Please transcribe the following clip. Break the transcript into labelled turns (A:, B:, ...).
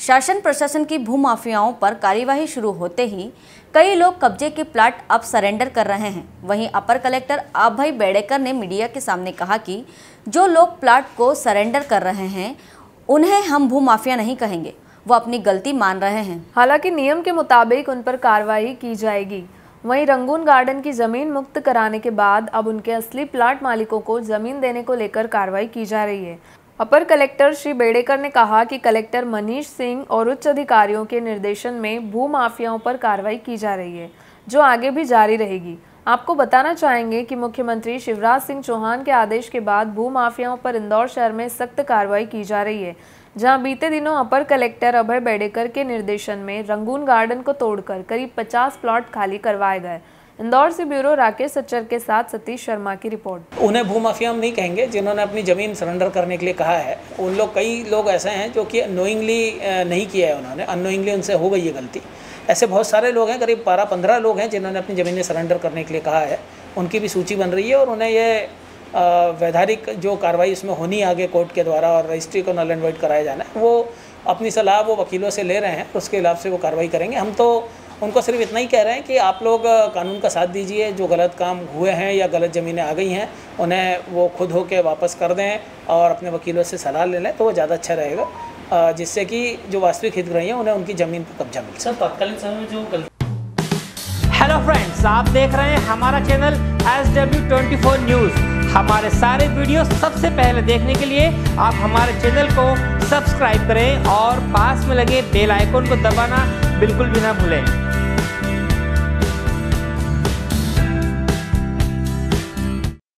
A: शासन प्रशासन की भूमाफियाओं पर कार्यवाही शुरू होते ही कई लोग कब्जे के प्लाट अब सरेंडर कर रहे हैं। वहीं अपर कलेक्टर अभय बेड़ेकर ने मीडिया के सामने कहा कि जो लोग प्लाट को सरेंडर कर रहे हैं, उन्हें हम भूमाफिया नहीं कहेंगे। वो अपनी गलती मान रहे हैं।
B: हालाँकि नियम के मुताबिक उन पर कार्रवाई की जाएगी। वहीं रंगून गार्डन की ज़मीन मुक्त कराने के बाद अब उनके असली प्लाट मालिकों को ज़मीन देने को लेकर कार्रवाई की जा रही है। अपर कलेक्टर श्री बेड़ेकर ने कहा कि कलेक्टर मनीष सिंह और उच्च अधिकारियों के निर्देशन में भू माफियाओं पर कार्रवाई की जा रही है, जो आगे भी जारी रहेगी। आपको बताना चाहेंगे कि मुख्यमंत्री शिवराज सिंह चौहान के आदेश के बाद भू माफियाओं पर इंदौर शहर में सख्त कार्रवाई की जा रही है, जहाँ बीते दिनों अपर कलेक्टर अभय बेड़ेकर के निर्देशन में रंगून गार्डन को तोड़कर करीब 50 प्लॉट खाली करवाए गए। इंदौर से ब्यूरो राकेश सच्चर के साथ सतीश शर्मा की रिपोर्ट।
C: उन्हें भूमाफिया हम नहीं कहेंगे, जिन्होंने अपनी ज़मीन सरेंडर करने के लिए कहा है। उन लोग, कई लोग ऐसे हैं जो कि नोइंगली नहीं किया है उन्होंने। अनोइंगली उनसे हो गई है गलती। ऐसे बहुत सारे लोग हैं, करीब बारह पंद्रह लोग हैं, जिन्होंने अपनी ज़मीनें सरेंडर करने के लिए कहा है। उनकी भी सूची बन रही है और उन्हें ये वैधानिक जो कार्रवाई इसमें होनी आगे कोर्ट के द्वारा और रजिस्ट्री को नल एंड वाइट कराया जाना है, वो अपनी सलाह वो वकीलों से ले रहे हैं, उसके हिसाब से वो कार्रवाई करेंगे। हम तो उनको सिर्फ़ इतना ही कह रहे हैं कि आप लोग कानून का साथ दीजिए जो गलत काम हुए हैं या गलत ज़मीनें आ गई हैं उन्हें वो खुद होके वापस कर दें और अपने वकीलों से सलाह ले लें तो वो ज़्यादा अच्छा रहेगा जिससे कि जो वास्तविक हितग्राही हैं उन्हें उनकी ज़मीन पर कब्जा मिल
D: सर तत्कालीन समय में जो गलती
E: हेलो फ्रेंड्स आप देख रहे हैं हमारा channel S W twenty four news हमारे सारे वीडियो सबसे पहले देखने के लिए आप हमारे चैनल को सब्सक्राइब करें और पास में लगे बेल आइकन को दबाना बिल्कुल भी ना भूलें।